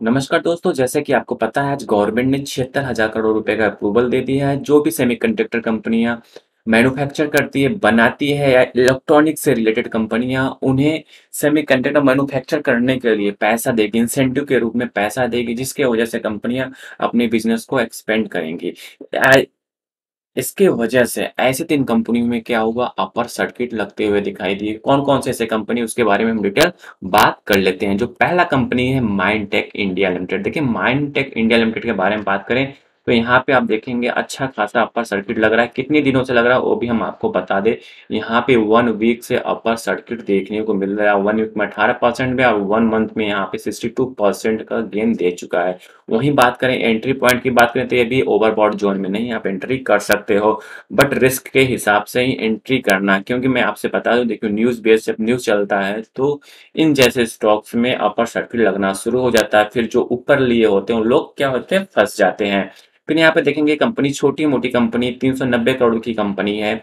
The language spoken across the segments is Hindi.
नमस्कार दोस्तों, जैसे कि आपको पता है आज गवर्नमेंट ने 76,000 करोड़ रुपए का अप्रूवल दे दिया है। जो भी सेमीकंडक्टर कंपनियाँ मैन्युफैक्चर करती है, बनाती है या इलेक्ट्रॉनिक से रिलेटेड कंपनियाँ उन्हें सेमीकंडक्टर मैन्युफैक्चर करने के लिए पैसा देगी, इंसेंटिव के रूप में पैसा देगी, जिसके वजह से कंपनियाँ अपने बिज़नेस को एक्सपेंड करेंगी। इसके वजह से ऐसे तीन कंपनियों में क्या होगा अपर सर्किट लगते हुए दिखाई दिए। कौन-कौन से ऐसे कंपनी, उसके बारे में हम डिटेल बात कर लेते हैं। जो पहला कंपनी है माइंड टेक इंडिया लिमिटेड। देखिए माइंड टेक इंडिया लिमिटेड के बारे में बात करें तो यहाँ पे आप देखेंगे अच्छा खासा अपर सर्किट लग रहा है। कितने दिनों से लग रहा है वो भी हम आपको बता दें। यहाँ पे वन वीक से अपर सर्किट देखने को मिल रहा है। वन वीक में 18% में और 1 मंथ में यहाँ पे 62% का गेन दे चुका है। वहीं बात करें एंट्री पॉइंट की बात करें तो ये भी ओवरबॉट जोन में नहीं, आप एंट्री कर सकते हो बट रिस्क के हिसाब से ही एंट्री करना क्योंकि मैं आपसे बता दूँ देखियो न्यूज़ बेस जब न्यूज़ चलता है तो इन जैसे स्टॉक्स में अपर सर्किट लगना शुरू हो जाता है फिर जो ऊपर लिए होते हैं लोग क्या होते हैं फंस जाते हैं फिर यहाँ पे देखेंगे कंपनी छोटी-मोटी कंपनी 390 करोड़ की कंपनी है।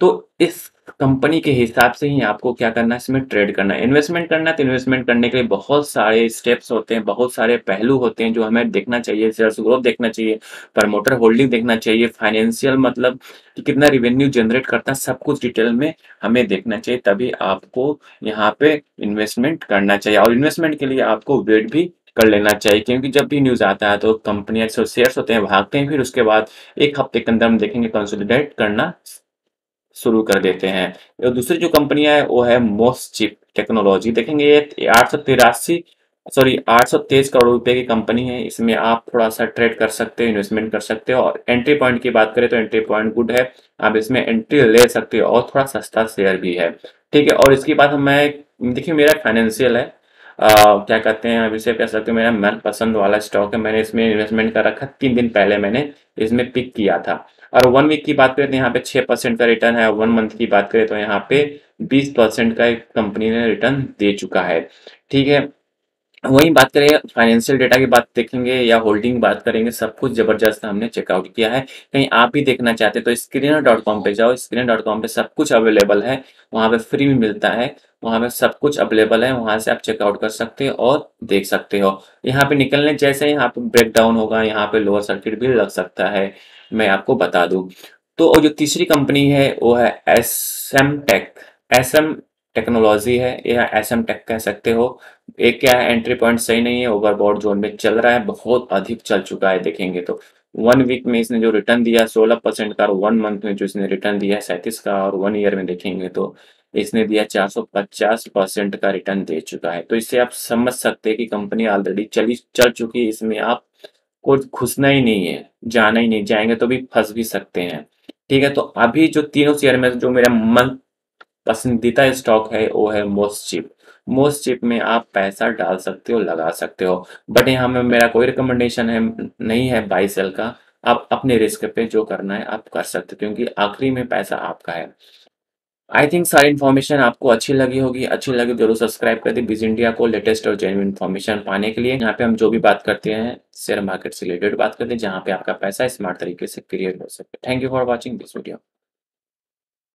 तो इस कंपनी के हिसाब से ही आपको क्या करना है इसमें ट्रेड करना है। इन्वेस्टमेंट करना है तो इन्वेस्टमेंट करने के लिए बहुत सारे स्टेप्स होते हैं, बहुत सारे पहलू होते हैं जो हमें देखना चाहिए। शेयर्स ग्रोथ देखना चाहिए, प्रमोटर होल्डिंग देखना चाहिए, फाइनेंशियल मतलब कि कितना रिवेन्यू जनरेट करता है, सब कुछ डिटेल में हमें देखना चाहिए तभी आपको यहाँ पे इन्वेस्टमेंट करना चाहिए और इन्वेस्टमेंट के लिए आपको वेट भी कर लेना चाहिए क्योंकि जब भी न्यूज़ आता है तो कंपनियाँ जो शेयर्स होते हैं भागते हैं फिर उसके बाद एक हफ़्ते के अंदर हम देखेंगे कंसोलिडेट करना शुरू कर देते हैं। और दूसरी जो कंपनियाँ है वो है मोस्टचिप टेक्नोलॉजी देखेंगे ये 883 सॉरी 823 करोड़ रुपए की कंपनी है। इसमें आप थोड़ा-सा ट्रेड कर सकते हो, इन्वेस्टमेंट कर सकते हो और एंट्री पॉइंट की बात करें तो एंट्री पॉइंट गुड है। आप इसमें एंट्री ले सकते हो और थोड़ा सस्ता शेयर भी है। ठीक है और इसके बाद मैं देखिए मेरा फाइनेंशियल है क्या कहते हैं अभी से कह सकते हो मेरा मनपसंद वाला स्टॉक है। मैंने इसमें इन्वेस्टमेंट कर रखा तीन दिन पहले मैंने इसमें पिक किया था और वन वीक की बात करें तो यहाँ पे 6% का रिटर्न है वन मंथ की बात करें तो यहाँ पे 20% का एक कंपनी ने रिटर्न दे चुका है। ठीक है? वहीं बात करें फाइनेंशियल डेटा की बात देखेंगे या होल्डिंग बात करेंगे सब कुछ ज़बरदस्त हमने चेकआउट किया है। कहीं आप भी देखना चाहते हैं तो स्क्रीनर डॉट कॉम पे जाओ, स्क्रीनर डॉट कॉम पे सब कुछ अवेलेबल है। वहाँ पे फ्री में मिलता है, वहाँ पे सब कुछ अवेलेबल है, वहाँ से आप चेकआउट कर सकते हो और देख सकते हो। यहाँ पे निकलने जैसे यहाँ पे ब्रेक डाउन होगा, यहाँ पे लोअर सर्किट भी लग सकता है, मैं आपको बता दूँ। तो जो तीसरी कंपनी है वो है S M tech, S M technology है यह एस एम टेक कह सकते हो। एक क्या है एंट्री पॉइंट सही नहीं है, ओवरबॉट जोन में चल रहा है, बहुत अधिक चल चुका है देखेंगे तो। वन वीक में इसने जो रिटर्न दिया 16% का और 1 मंथ में जो इसने रिटर्न दिया है 37 का और वन ईयर में देखेंगे तो इसने दिया 450% का रिटर्न दे चुका है। तो इससे आप समझ सकते हैं कि कंपनी ऑलरेडी चली चल चुकी है, इसमें आपको घुसना ही नहीं है, जाना ही नहीं, जाएँगे तो भी फंस भी सकते हैं। ठीक है? तो अभी जो तीनों शेयर में जो मेरा मन पसंदीदा स्टॉक है वो है मोस्टिप मोस्ट चिप में आप पैसा डाल सकते हो, लगा सकते हो। बट यहाँ में मेरा कोई रिकमेंडेशन है नहीं है बाई सेल का। आप अपने रिस्क पे जो करना है आप कर सकते हो क्योंकि आखिरी में पैसा आपका है। आई थिंक सारी इन्फॉर्मेशन आपको अच्छी लगी होगी। अच्छी लगी तो ज़रूर सब्सक्राइब कर दें बिज़ इंडिया को लेटेस्ट और जेन्यून इन्फॉर्मेशन पाने के लिए। यहाँ पे हम जो भी बात करते हैं शेयर मार्केट से रिलेटेड बात करते हैं, जहाँ पे आपका पैसा स्मार्ट तरीके से क्रिएट हो सके। Thank you for watching this video.